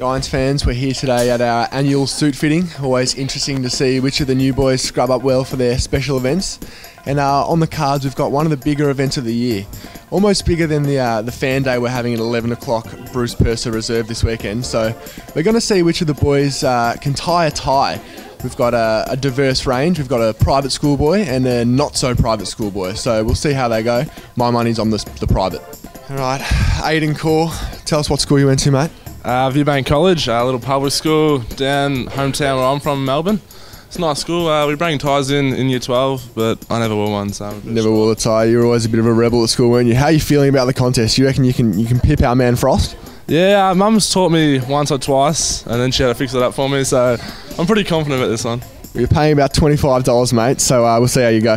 Giants fans, we're here today at our annual suit fitting. Always interesting to see which of the new boys scrub up well for their special events. And uh, on the cards, we've got one of the bigger events of the year, almost bigger than the uh, the fan day we're having at 11 o'clock. Bruce Purser Reserve this weekend. So we're going to see which of the boys uh, can tie a tie. We've got a, a diverse range. We've got a private school boy and a not so private school boy. So we'll see how they go. My money's on the, the private. All right, Aidan Corr, tell us what school you went to, mate. Uh, Viewbank College, a little public school down hometown where I'm from, Melbourne. It's a nice school. Uh, we bring ties in in year 12, but I never wore one, so Never shy. wore a tie. You were always a bit of a rebel at school, weren't you? How are you feeling about the contest? You reckon you can you can pip our man Frost? Yeah, uh, mum's taught me once or twice, and then she had to fix it up for me, so I'm pretty confident about this one. You're paying about twenty five dollars, mate. So uh, we'll see how you go.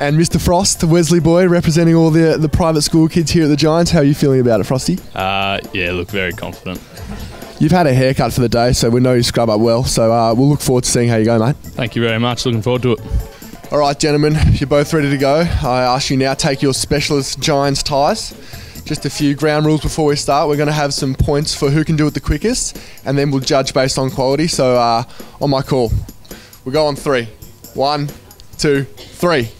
And Mr. Frost, the Wesley boy, representing all the the private school kids here at the Giants. How are you feeling about it, Frosty? Uh, yeah, look very confident. You've had a haircut for the day, so we know you scrub up well. So uh, we'll look forward to seeing how you go, mate. Thank you very much. Looking forward to it. All right, gentlemen, you're both ready to go. I ask you now take your specialist Giants ties. Just a few ground rules before we start. We're going to have some points for who can do it the quickest, and then we'll judge based on quality. So, uh, on my call, we'll go on three. One, two, three.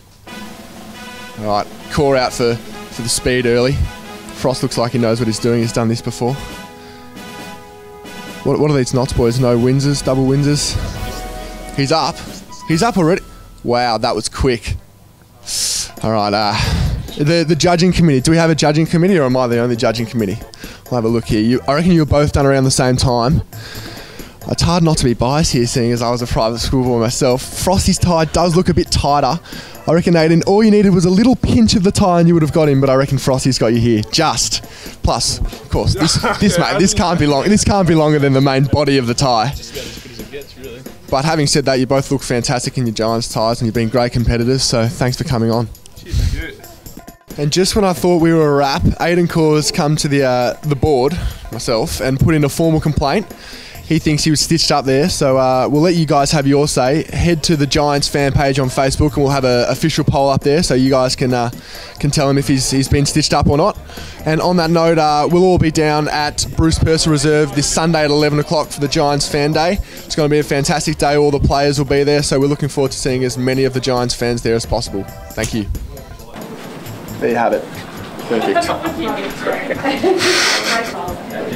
All right, Corr out for, for the speed early. Frost looks like he knows what he's doing. He's done this before. What, what are these knots, boys? No Windsors, double Windsors. He's up. He's up already. Wow, that was quick. All right, uh, the the judging committee. Do we have a judging committee, or am I the only judging committee? We'll have a look here. You, I reckon you were both done around the same time. It's hard not to be biased here, seeing as I was a private school boy myself. Frosty's tie does look a bit tighter. I reckon, Aidan, all you needed was a little pinch of the tie and you would have got him, but I reckon Frosty's got you here. Just. Plus, of course, this, this, mate, this can't be long. This can't be longer than the main body of the tie. But having said that, you both look fantastic in your Giants ties and you've been great competitors, so thanks for coming on. And just when I thought we were a wrap, Aidan Corr's come to the uh, the board, myself, and put in a formal complaint. He thinks he was stitched up there, so uh, we'll let you guys have your say. Head to the Giants fan page on Facebook, and we'll have an official poll up there, so you guys can uh, can tell him if he's, he's been stitched up or not. And on that note, uh, we'll all be down at Bruce Purser Reserve this Sunday at 11 o'clock for the Giants fan day. It's going to be a fantastic day. All the players will be there, so we're looking forward to seeing as many of the Giants fans there as possible. Thank you. There you have it. Perfect.